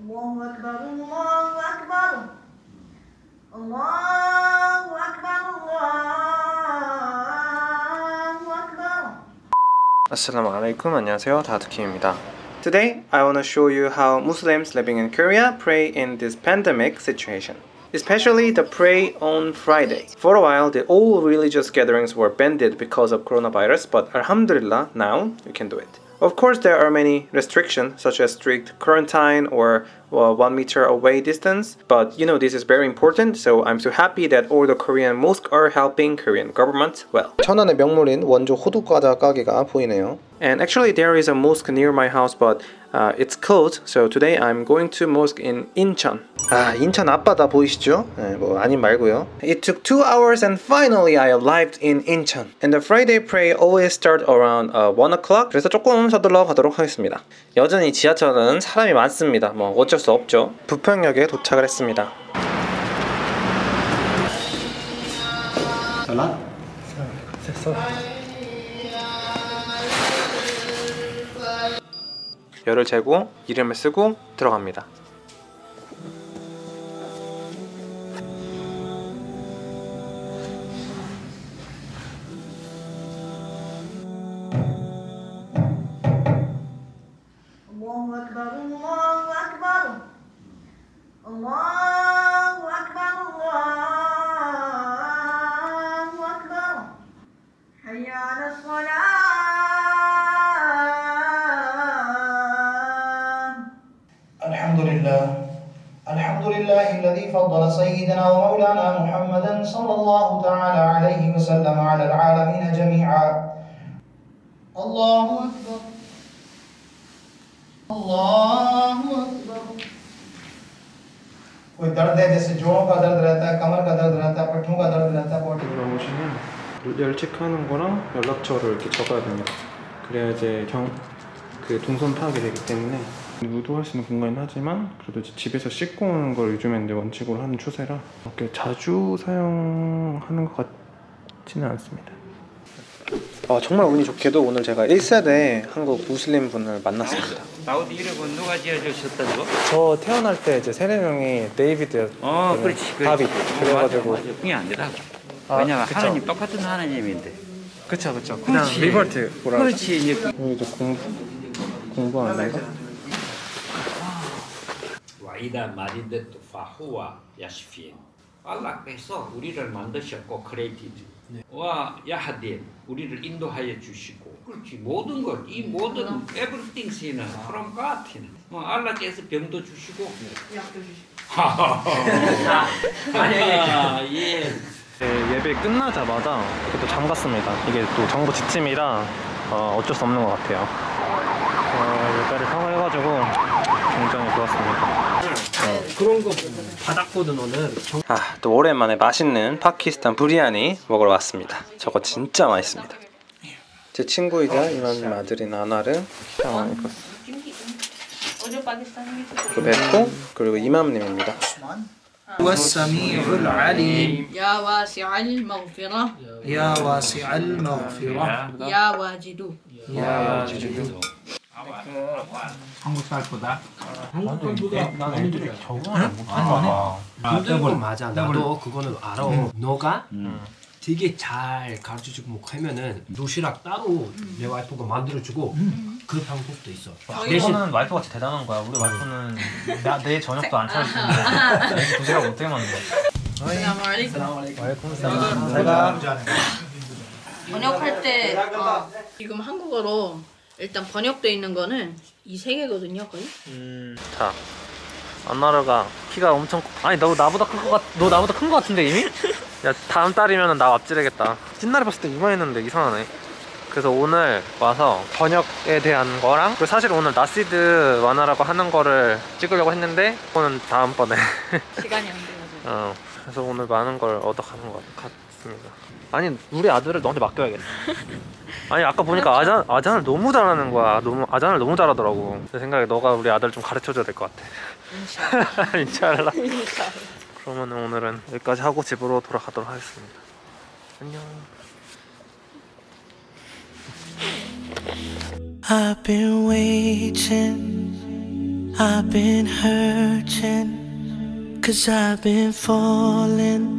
الله أكبر الله أكبر الله أكبر الله أكبر Assalamu alaikum. 안녕하세요. 다트킴입니다. Today, I want to show you how Muslims living in Korea pray in this pandemic situation. Especially the pray on Friday. For a while, the all religious gatherings were banned because of coronavirus, but alhamdulillah, now you can do it. Of course, there are many restrictions such as strict quarantine or uh, one meter away distance, but you know this is very important. So I'm so happy that all the Korean mosques are helping Korean government well. 천안의 명물인 원조 호두 과자 가게가 보이네요. And actually, there is a mosque near my house, but uh, it's closed. So today I'm going to mosque in Incheon. 아, 인천 앞바다 보이시죠? 네, 뭐 아님 말고요. It took two hours and finally I arrived in Incheon. And the Friday prayer always start around uh, 1 o'clock. 그래서 조금 서둘러 가도록 하겠습니다. 여전히 지하철은 사람이 많습니다. 뭐 어쩔 수 없죠. 부평역에 도착을 했습니다. 됐어. 열을 재고 이름을 쓰고 들어갑니다. الحمد لله. الحمد لله الذي فضل سيدنا ومولانا محمدا صلى الله تعالى عليه وسلم على العالمين جميعا. الله اللہ اکبر کوئی درد ہے جیسے جوڑوں کا درد رہتا ہے کمر کا درد رہتا ہے پٹھوں کا درد رہتا ہے۔ 열 체크하는 거랑 연락처를 이렇게 적어야 됩니다. 그래야 이제 경, 그 동선 파악이 되기 때문에 وضوء할 수 있는 공간이긴 하지만 그래도 이제 집에서 씻고 오는 걸 요즘엔 이제 원칙으로 하는 추세라 그렇게 자주 사용하는 것 같지는 않습니다. 아, 정말 운이 좋게도 오늘 제가 1세대 한국 무슬림 분을 만났습니다. 다우드 이름은 누가 지어주셨던 거? 저 태어날 때 이제 세례명이 데이비드 어, 그 그렇지, 그렇지. 다빗 어, 그래가지고 맞아, 맞아. 그게 아니라. 아, 왜냐면 그쵸. 하나님 똑같은 하나님인데. 그쵸 그쵸 그냥 그렇지. 리버트 뭐라? 그렇지 이제 여기 이제 공부 공부한다 이거? 와이다 마리데트 파후와 야시핀 알라께서 우리를 만드셨고 크레이티드 와 야하딘 우리를 인도하여 주시고 그렇지 모든 것 이 모든 에브리띵스는 프롬 가티는 어, 알라께서 병도 주시고 아, 예. 네, 예배 끝나자마자 이렇게 또 잠갔습니다. 이게 또 정부 지침이라 어, 어쩔 수 없는 것 같아요. 어, 예배를 사과해가지고 굉장히 좋았습니다. 그런 거 받았거든 오늘 아, 또 오랜만에 맛있는 파키스탄 브리아니 먹으러 왔습니다. 저거 진짜 맛있습니다. 제 친구이자 이마님 아들인 아나를 향한 것. 그 뵙고 그리고 이맘님입니다. والسميع العليم يا واسع المغفرة يا واسع المغفرة يا واجد يا واجد 그건 맞아 나도 그거는 알아 너가 되게 잘 가르쳐주고 뭐 하면은 도시락 따로 내 와이프가 만들어주고 그렇다고 꼭도 있어. 아, 내시는 와이프 같이 대단한 거야. 우리 와이프는 나, 내 저녁도 안 차려주는데 내 도시락 어떻게 만든 거야? 와이프 잘가. 번역할 때 어, 지금 한국어로 일단 번역돼 있는 거는 이 세 개거든요, 거의. 음. 자. 안나라가 키가 엄청 아니 너 나보다 큰거같너 나보다 큰 거 같은데 이미? 야 다음 달이면 나 앞지르겠다 찐날에 봤을 때 이만했는데 이상하네 그래서 오늘 와서 번역에 대한 거랑 그리고 사실 오늘 나시드 완화라고 하는 거를 찍으려고 했는데 그거는 다음번에 시간이 안 돼가지고 어, 그래서 오늘 많은 걸 얻어가는 것 같습니다. 아니 우리 아들을 너한테 맡겨야겠다. 아니 아까 보니까 아잔 아잔을 너무 잘하는 거야. 너무 아잔을 너무 잘하더라고. 내 생각에 너가 우리 아들 좀 가르쳐줘야 될 것 같아. 인샤알라. 그러면 오늘은 여기까지 하고 집으로 돌아가도록 하겠습니다. 안녕. I've been waiting, I've been hurting, cause I've been falling.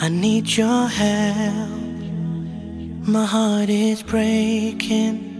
I need your help. My heart is breaking.